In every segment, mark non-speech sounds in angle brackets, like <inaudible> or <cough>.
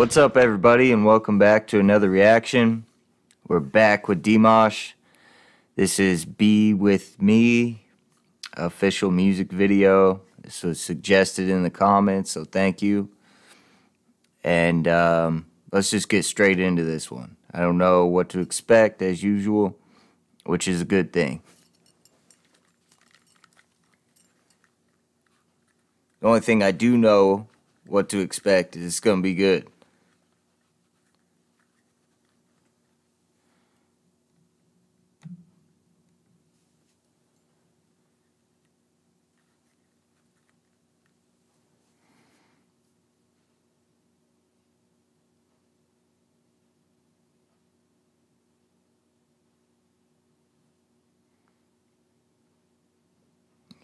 What's up, everybody, and welcome back to another reaction. We're back with Dimash. This is Be With Me, official music video. This was suggested in the comments, so thank you. And um, let's just get straight into this one. I don't know what to expect, as usual, which is a good thing. The only thing I do know what to expect is it's going to be good.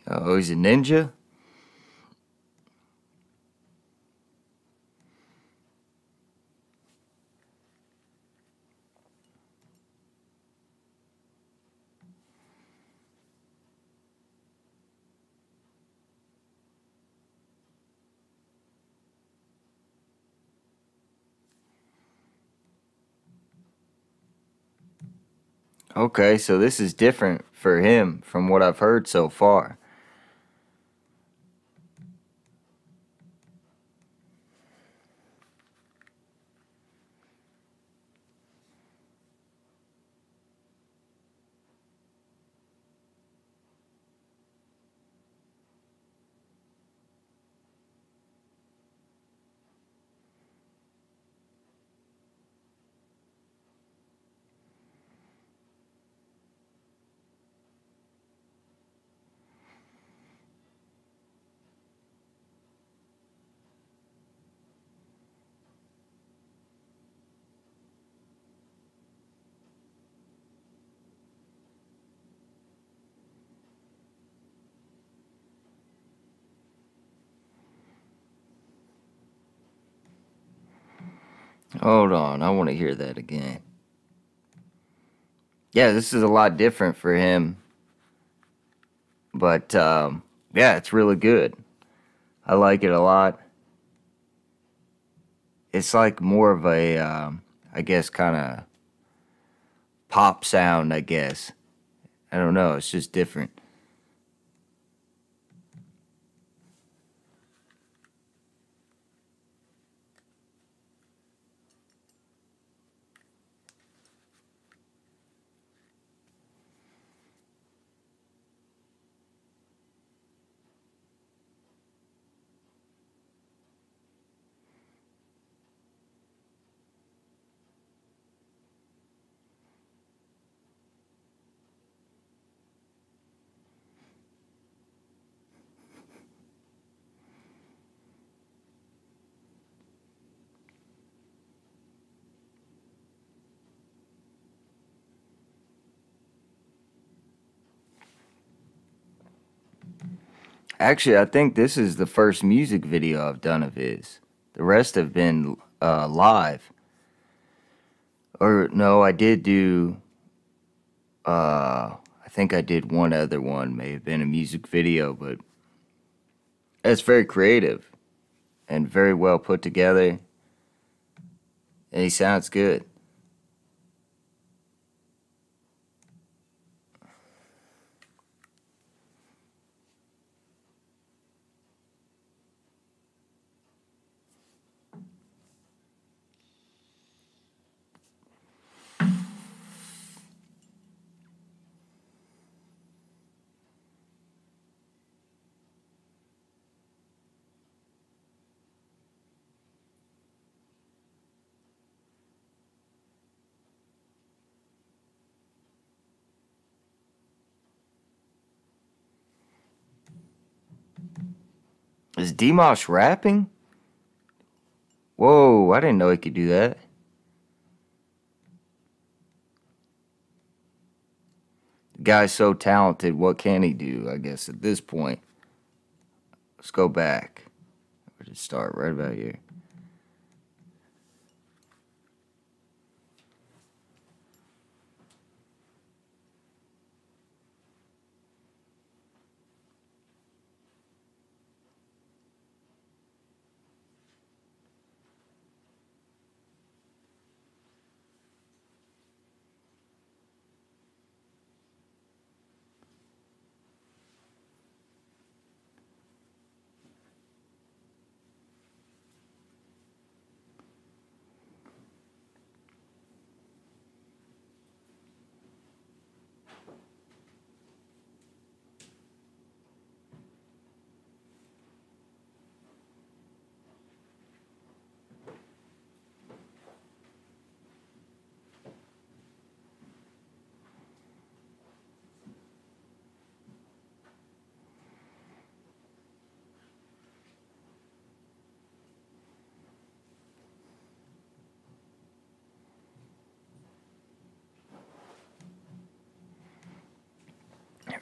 Uh, oh, he's a ninja? Okay, so this is different for him from what I've heard so far. Hold on, I want to hear that again. Yeah, this is a lot different for him. But, um, yeah, it's really good. I like it a lot. It's like more of a, um, I guess, kind of pop sound, I guess. I don't know, it's just different. Actually, I think this is the first music video I've done of his. The rest have been uh, live. Or, no, I did do. Uh, I think I did one other one, may have been a music video, but it's very creative and very well put together. And he sounds good. Is Dimash rapping? Whoa, I didn't know he could do that. The guy's so talented, what can he do, I guess, at this point? Let's go back. We'll just start right about here.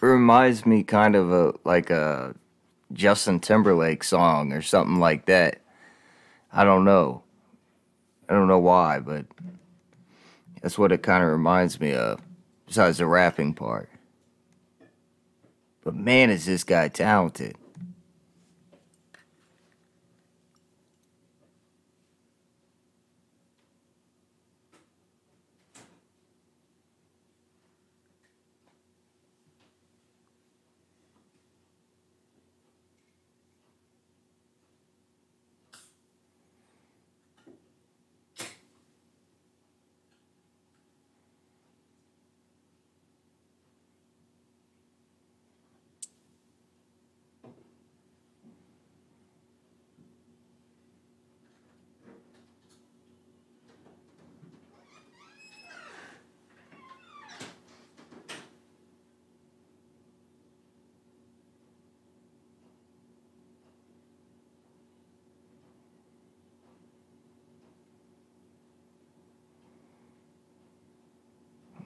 Reminds me kind of a like a Justin Timberlake song or something like that. I don't know. I don't know why, but that's what it kind of reminds me of. Besides the rapping part. But man, is this guy talented.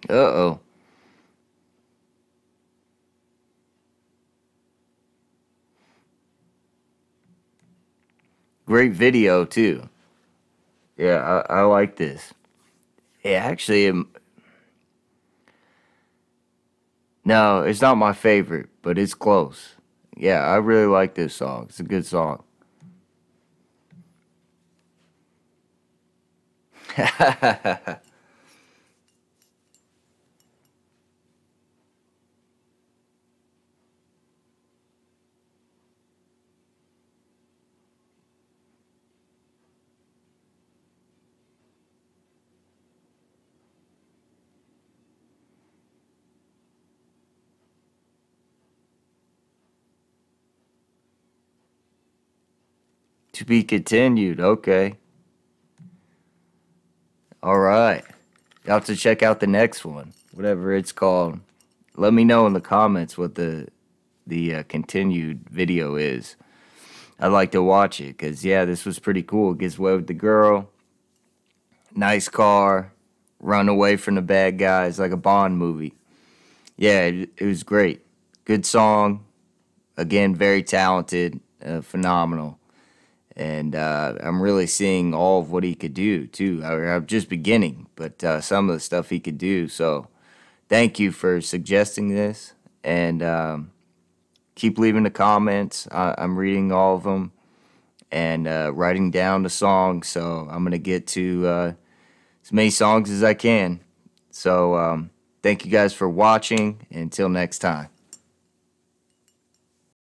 Uh oh. Great video too. Yeah, I, I like this. It actually, um, no, it's not my favorite, but it's close. Yeah, I really like this song. It's a good song. <laughs> To be continued. Okay. All right. You have to check out the next one, whatever it's called. Let me know in the comments what the the uh, continued video is. I'd like to watch it because yeah, this was pretty cool. Gets away with the girl. Nice car. Run away from the bad guys like a Bond movie. Yeah, it, it was great. Good song. Again, very talented. Uh, phenomenal and uh, I'm really seeing all of what he could do too. I, am just beginning, but uh, some of the stuff he could do. So, thank you for suggesting this, and um, keep leaving the comments. I, am reading all of them and uh, writing down the songs. So I'm gonna get to uh, as many songs as I can. So, um, thank you guys for watching. Until next time.